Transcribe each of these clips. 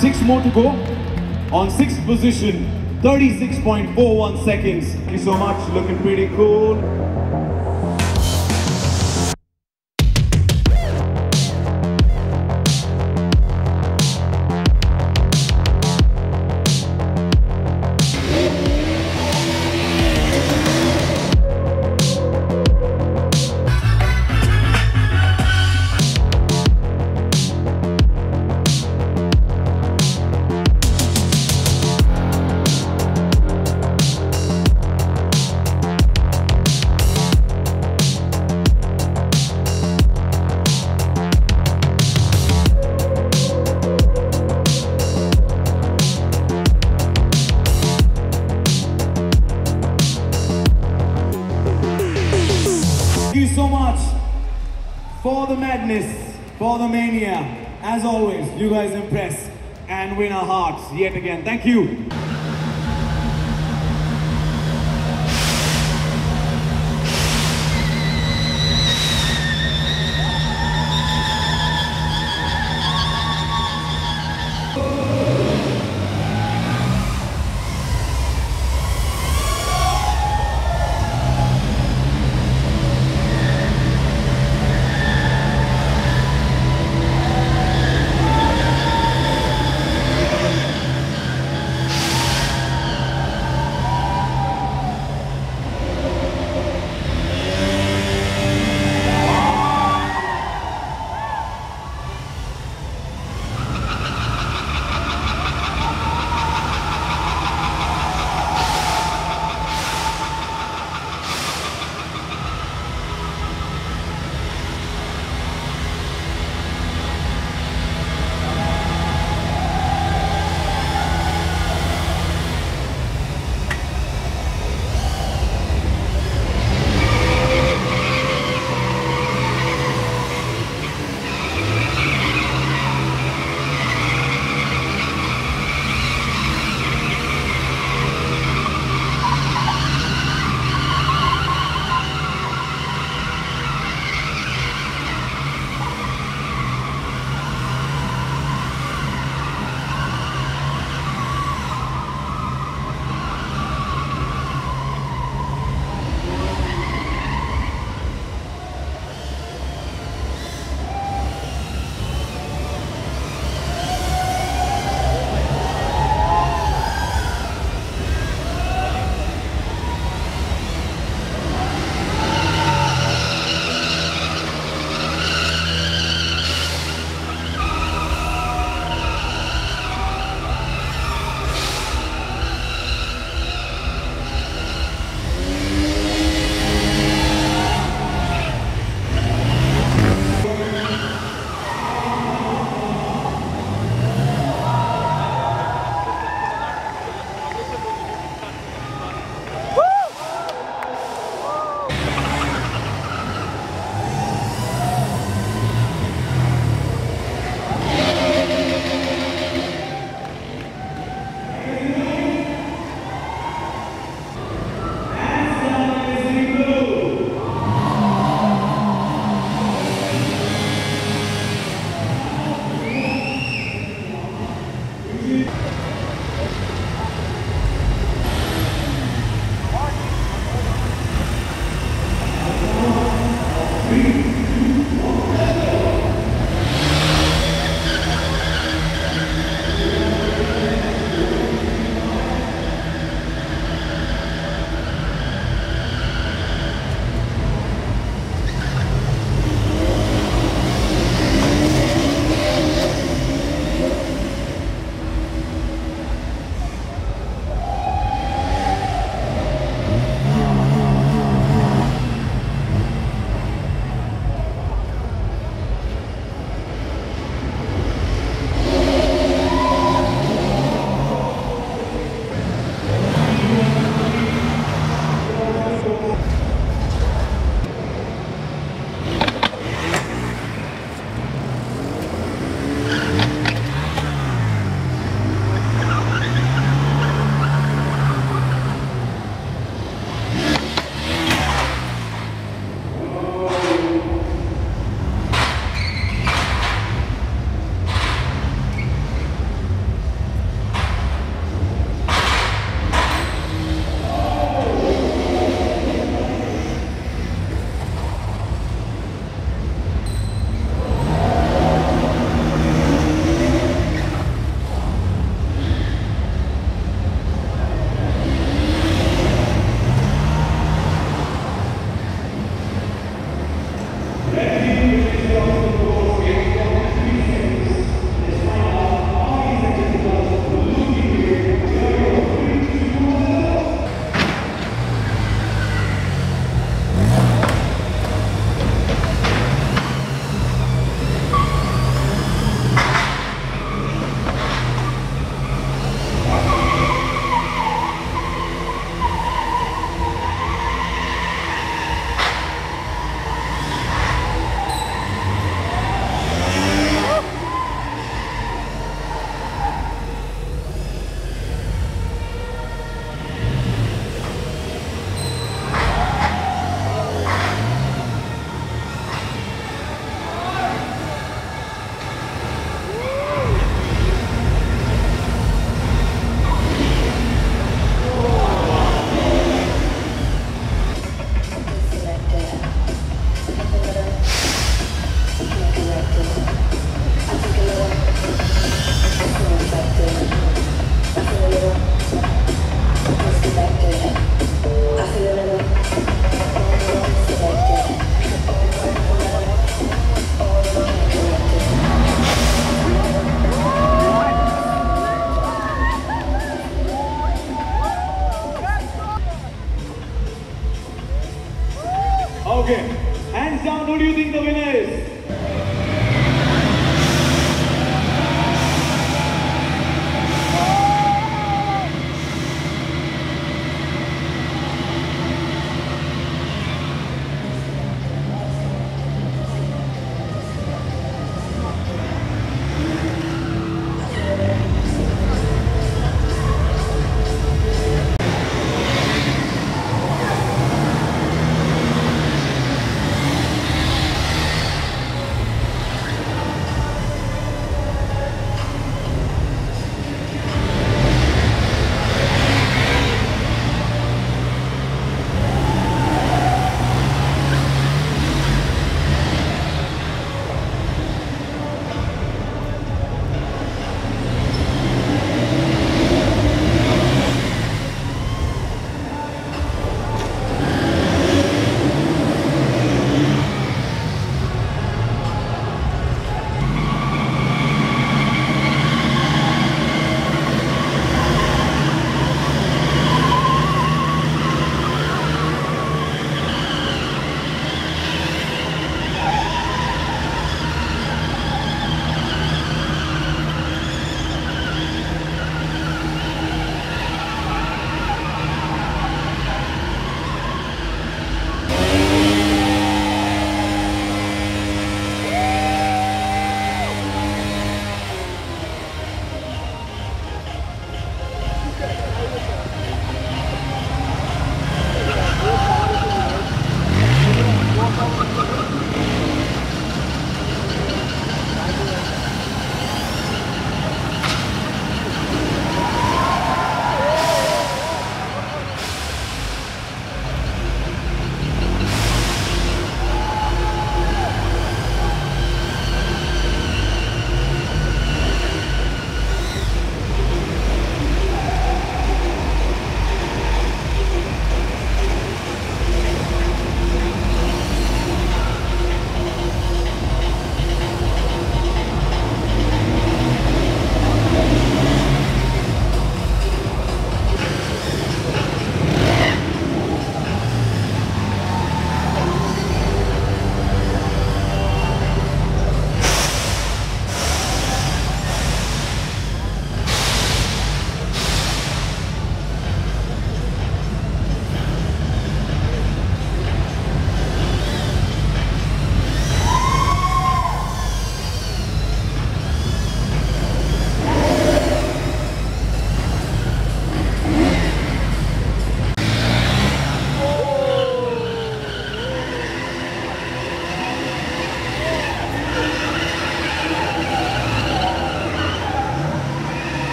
Six more to go. On sixth position, 36.41 seconds. Thank you so much. Looking pretty cool. For the madness, for the mania. As always, you guys impress and win our hearts yet again. Thank you.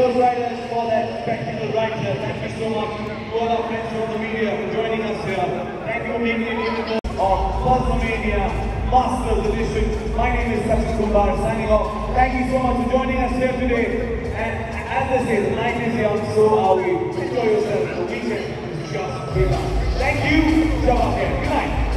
Ghost Ryderz for that spectacle right there. Thank you so much to all our friends from the media for joining us here. Thank you for making it even more of Pulsarmania Masters Edition. My name is Sachin Kumbar signing off. Thank you so much for joining us here today. And as they say, the night is young, so are we. Enjoy yourself. The weekend is just begun. Thank you. Shabbat Good night.